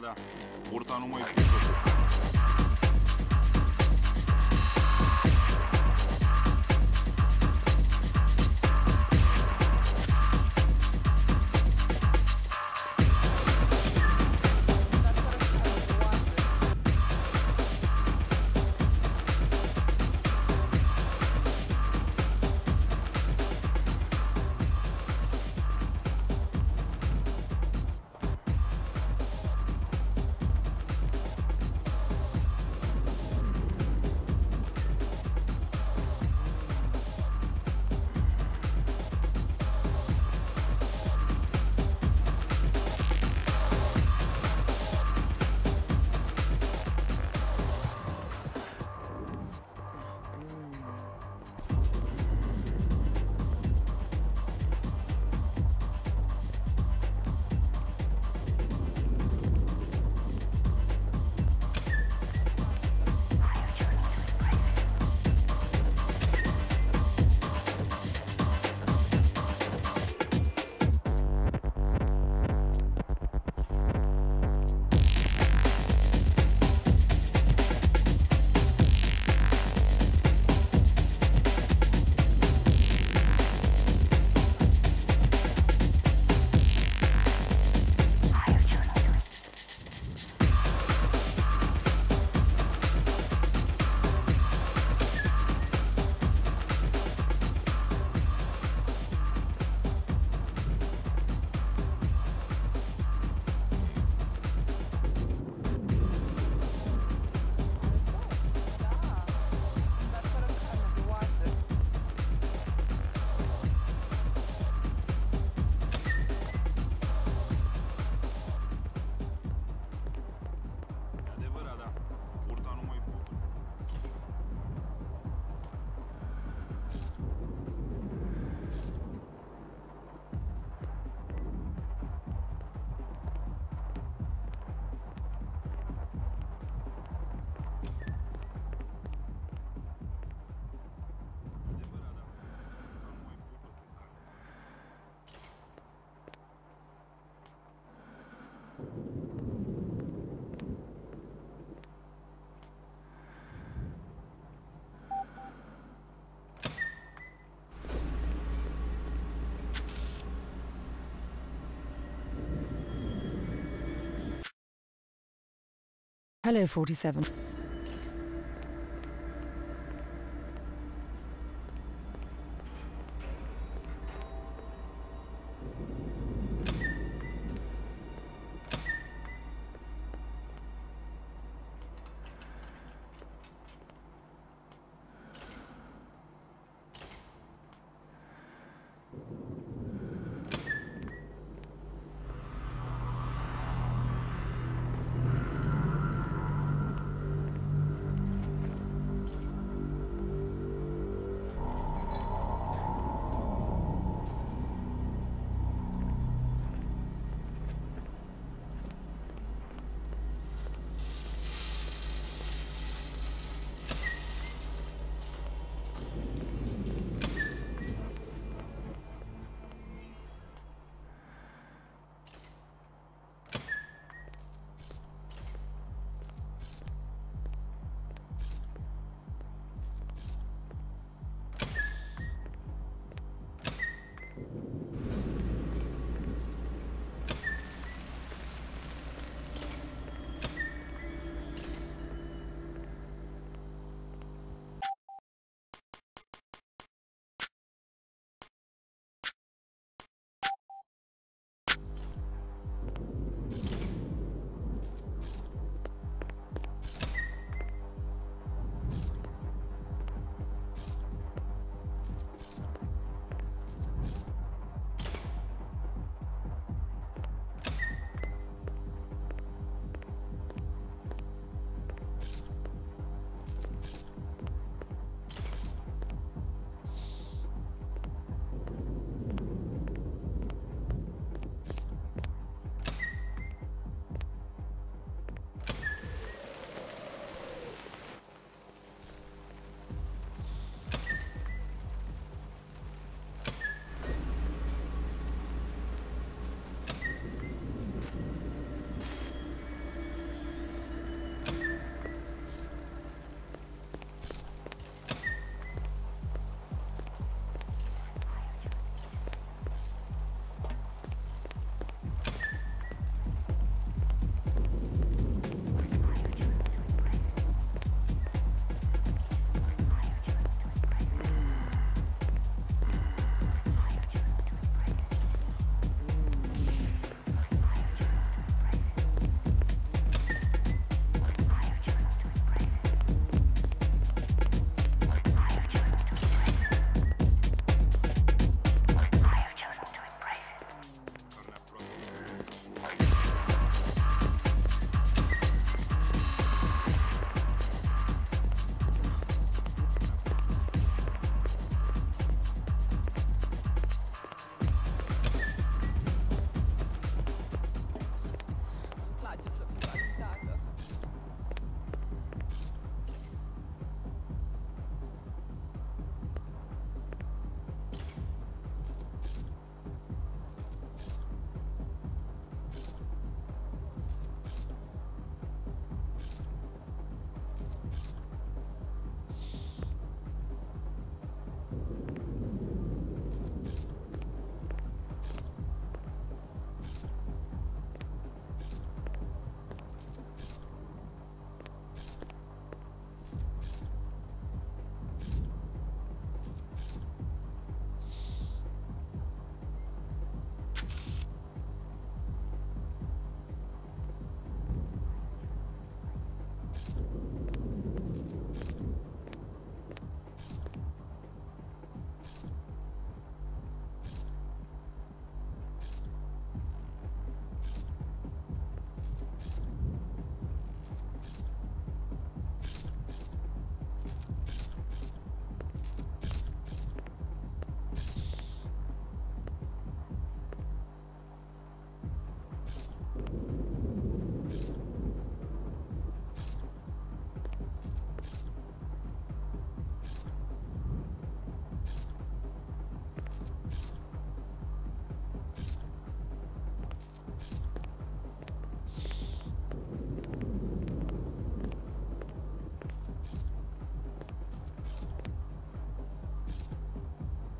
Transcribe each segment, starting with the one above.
да. Уртану мой пикер. Hello, 47.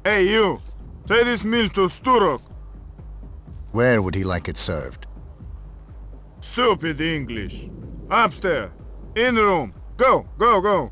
Hey, you! Take this meal to Sturrock. Where would he like it served? Stupid English. Upstairs. In the room. Go, go, go.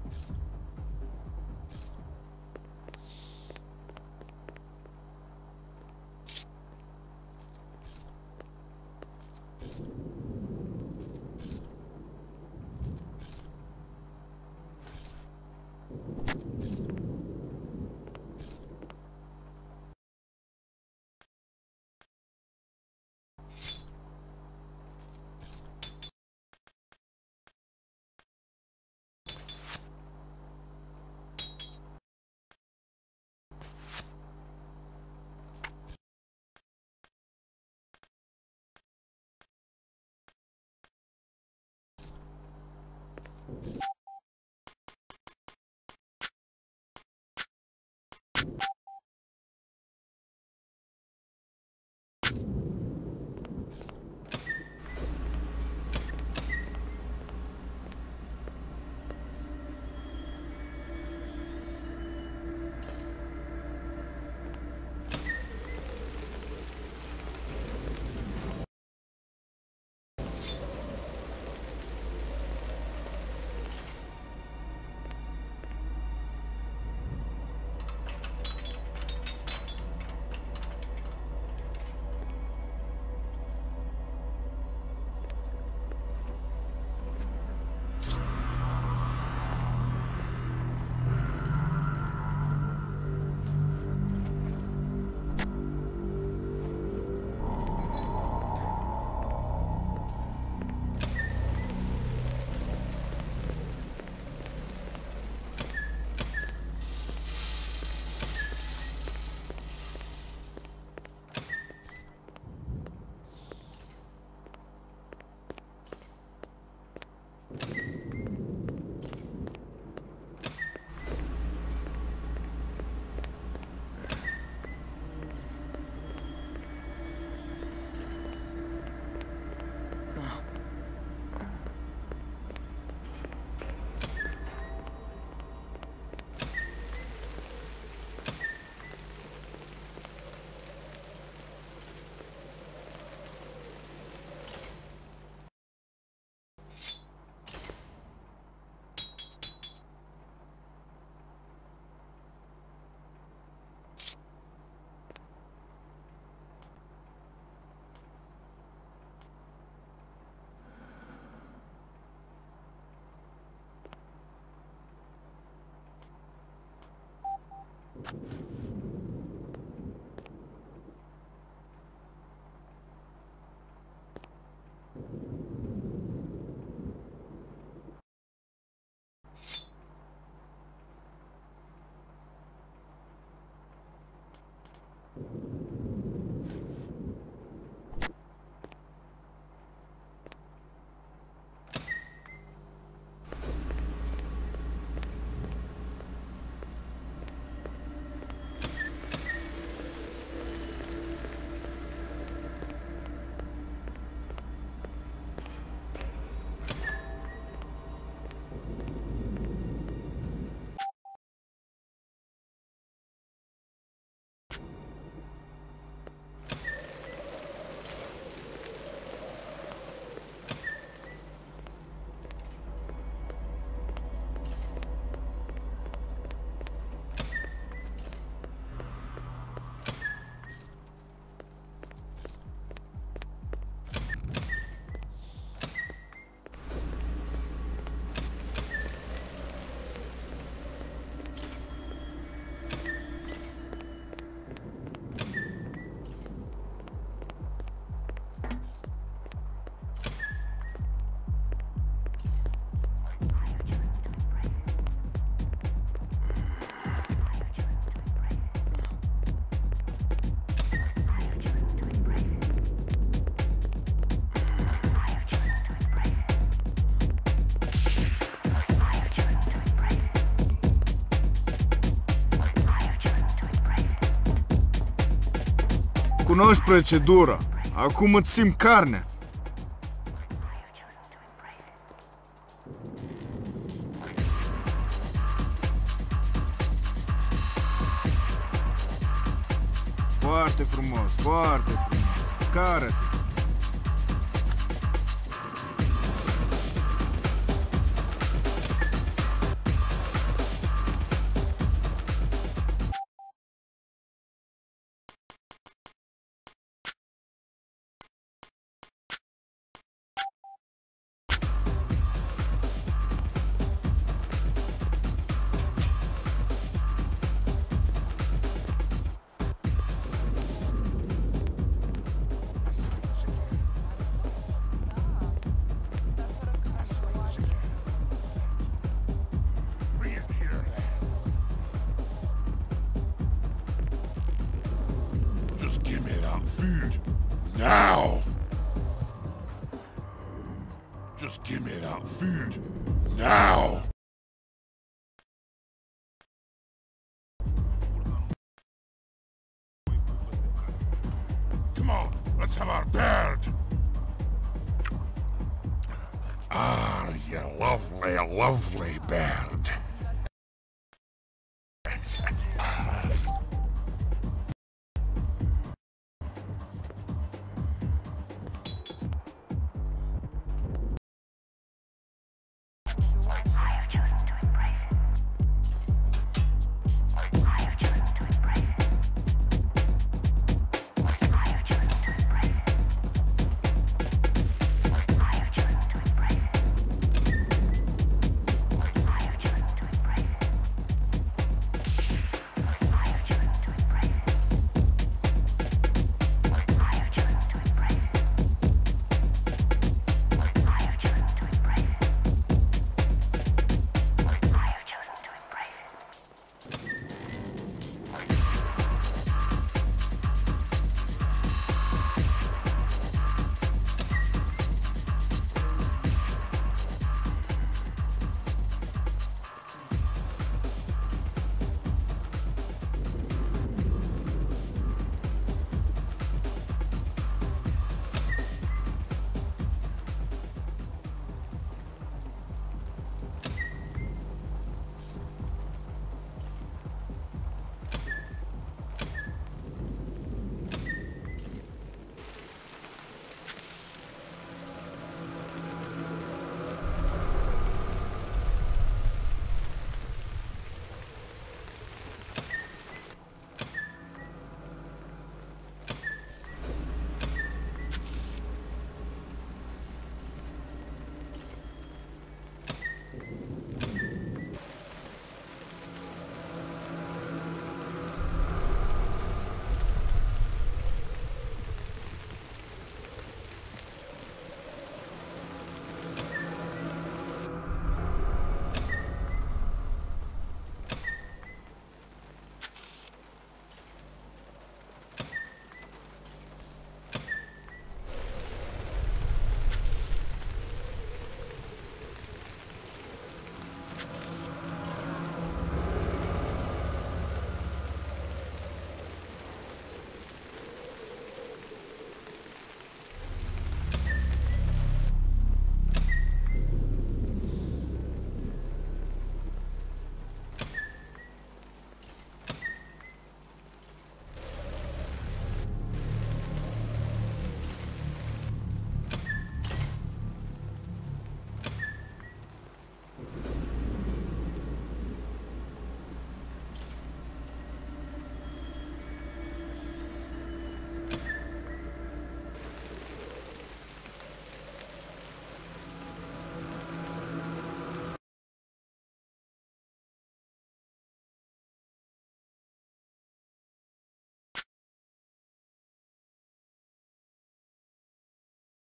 Cunoști procedura. Acum îți simt carne. Foarte frumos, foarte frumos. Care-te. Now! Just give me that food. Now! Come on, let's have our bird. Ah, you lovely, lovely bird.